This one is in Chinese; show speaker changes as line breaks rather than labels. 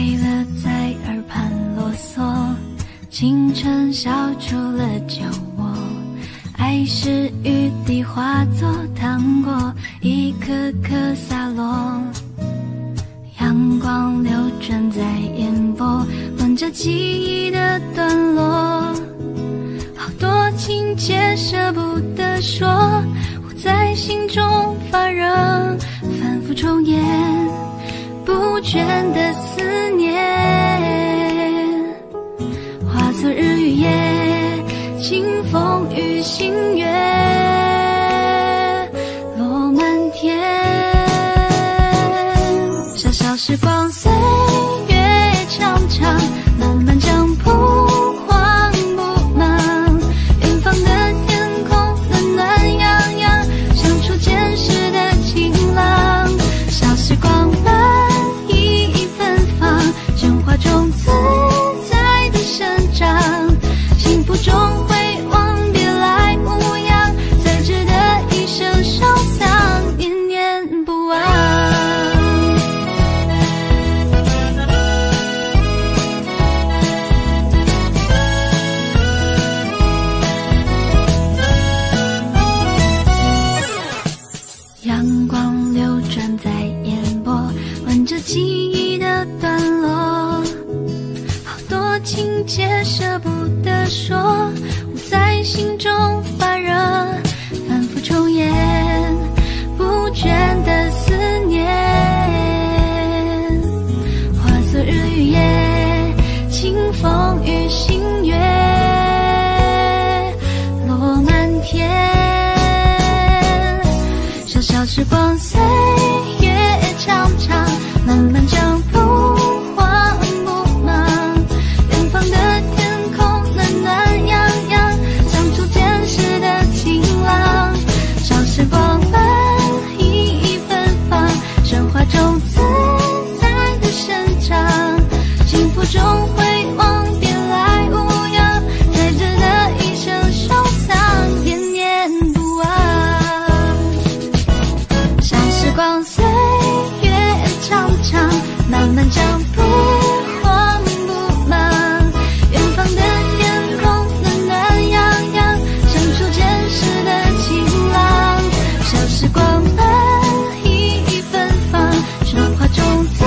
累了，在耳畔啰嗦，青春笑出了酒窝，爱是雨滴化作糖果，一颗颗洒落，阳光流转在眼波，闻着记忆的段落，好多情节舍不得说，我在心中发热，反复重演，不倦的思。风雨星月，落满天。小小时光，记忆的段落。好多情节舍不得说，我在心中发热，反复重演，不倦的思念。化作日与夜，清风与星月，落满天。小小时光，光，岁月长长，漫漫江浦荒不忙。远方的天空暖暖洋洋，像初见时的晴朗。小时光慢意芬芳，生花中自